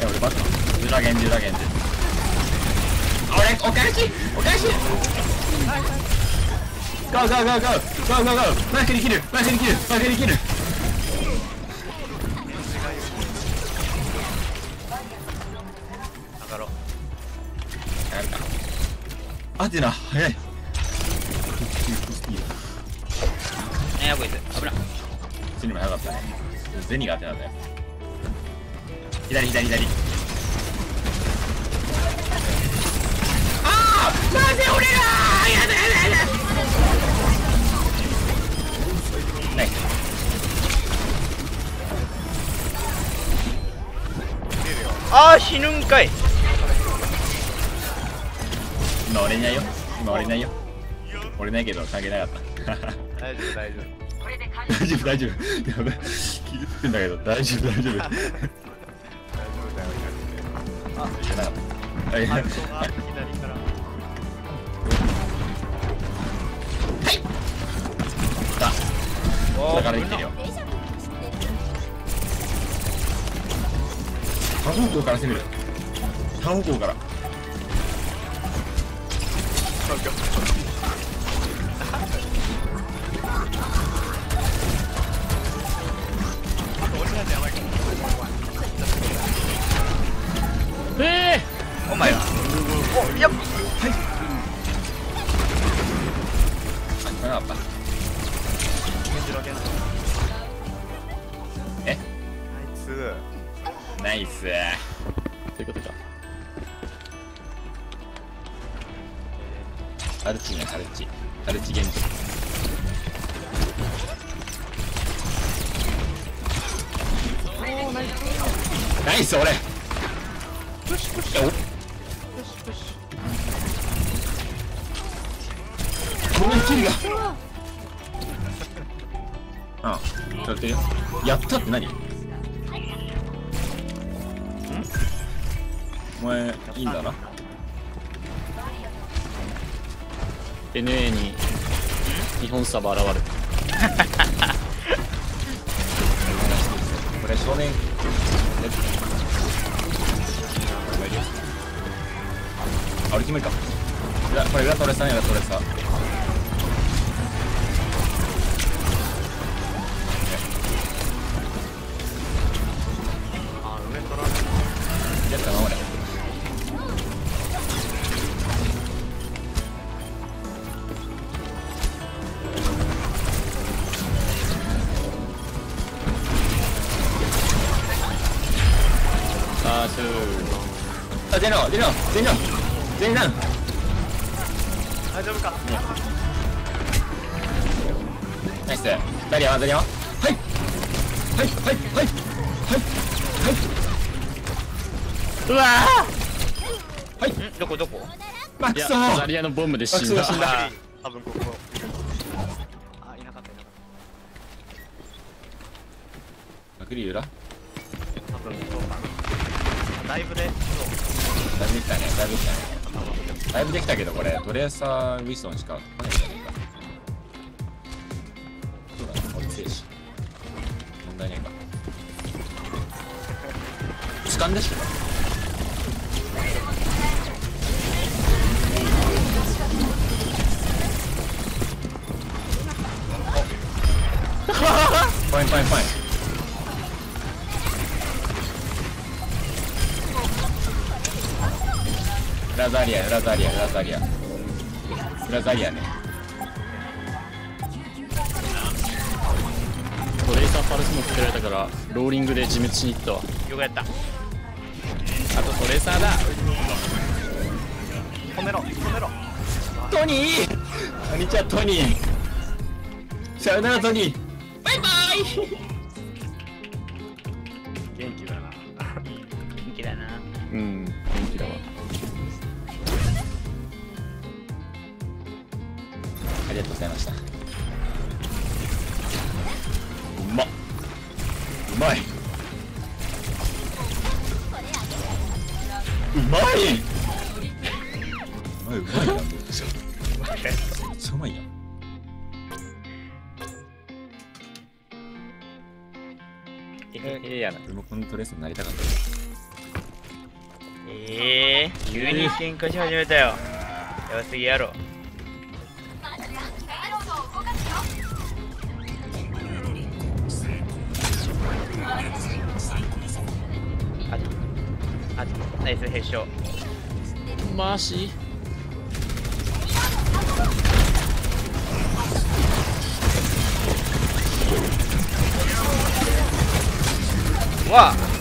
え俺バカ裏ゲンジ裏ゲンジ俺お返し？お返し？Go go go go go go go マイクに切る。マイクに切る。マイクに切る。上がろう。やるか。アテナ早い。えやばいぜ危な。い死にも早かったねゼニがアテナだよ。左左左。ああなんで俺がやだやだやだ。ナイス。あー死ぬんかい。今俺いないよ。今俺いないよ。俺いないけど関係なかった。大丈夫大丈大丈夫大丈夫。やべ気づくんだけど大丈夫大丈夫。夫大丈夫だよ。あ言えなかったあいやアルトが左からさおだから言ってるよ。多方向から攻める多方向からえということか。アルチねアルチ。アルチゲンジナイス俺プシプシプシプシおごめんキルが。ああやってるよやったって何？お前いいんだな？NA に日本サバ現れるこれ少年。あ俺決めるか。裏これ裏トレさんや裏トレさ全員ダウン大丈夫か？ナイス。ダリアはダリアははいはいはい。はいはい。うわん？どこどこ？マクソザリアのボムで死んだ。死んだ多分ここ。あいなかったいなかっマクリ多分そうか。なだいぶでそうだいぶできたねだいぶできたねだいぶできたけどこれトレーサーウィストンしか来ない。んじゃない。かそうだね俺強い。し問題ねえか掴んでしょファインファインファインラザリアラザリアラザリア。ラザリアね。トレイサーパルスもつけられたからローリングで自滅しに行ったわ。よくやった。あとトレーサーだ。止めろ。止めろ。トニー！こんにちはトニー。さよならトニー。バイバイまいうまいうまいうまいなめっちゃめっちゃうまいやんえへへやな俺もこのドレスになりたかったええー、急に喧嘩し始めたよやばすぎやろあナイスヘッショマシわあ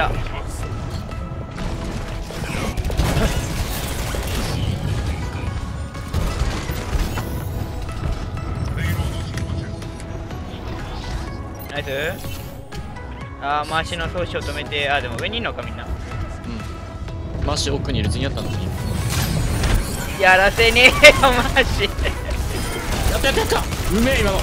いた ナイス。あー回しの投資を止めてあーでも上にいるのかみんな。うん。マシ奥にいる図にやったのに。やらせねえよマジやったやったやった。うめえ今の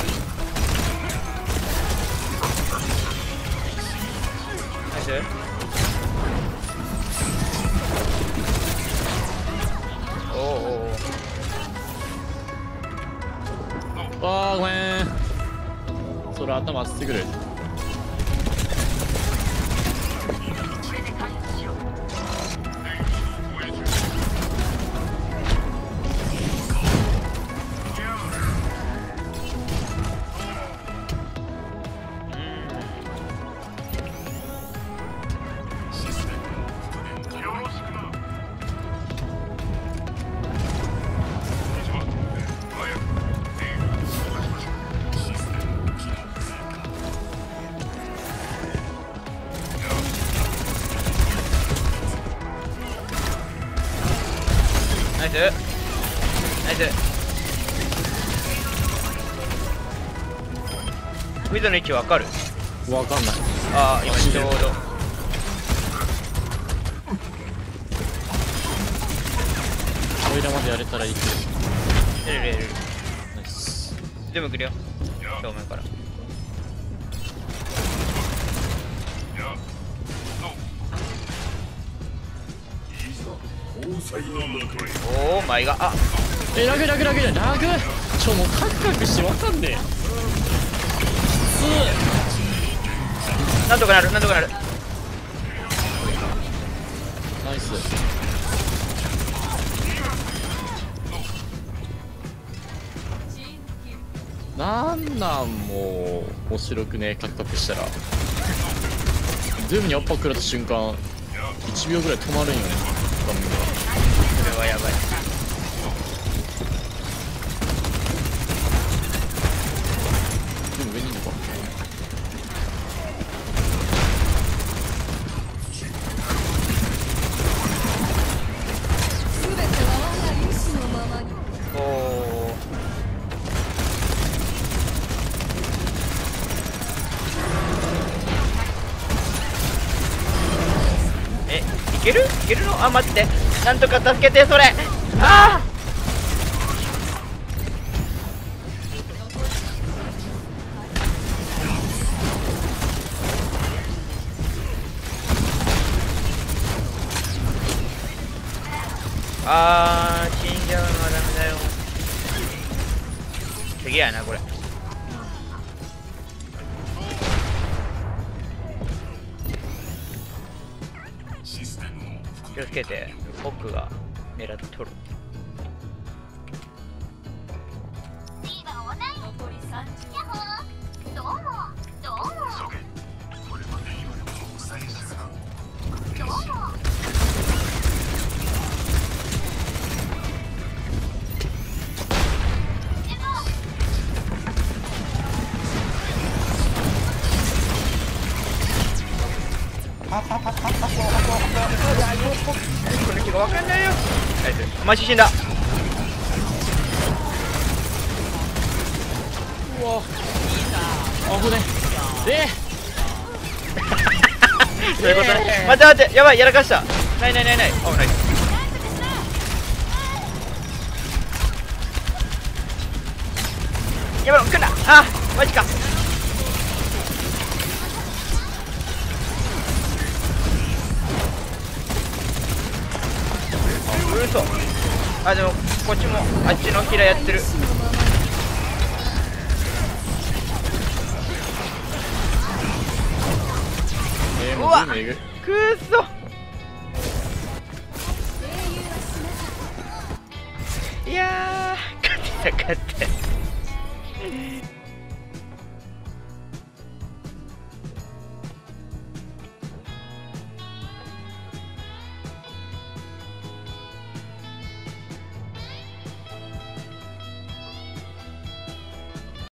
おおおおあーごめん。それ頭熱ってくる。ナイス。ナイス。ウィズの位置わかる？わかんない。ああ今ちょうど。トイレまでやれたらいいけど。やれるやれる。ナイス。全部来るよ。正面からおーマイがあ。えラグラグラグラグちょもうカクカクしてわかんねえなんとかなるなんとかなるナイスなんなんもう面白くねカクカクしたらズームに圧迫食らった瞬間1秒ぐらい止まるんよねける？いけるの？あ待って。なんとか助けてそれ。あー！あー死んじゃうのはダメだよ。次やなこれ。気をつけて奥が狙って取る。ナイス死んだ。あぶねえ。そういうこと？ね待って待ってやばいやらかした。ないないないない。あナイスやばい来んなあマジかあでもこっちもあっちのキラやってる。えー、うわくーそ。いやー勝ってた勝ってた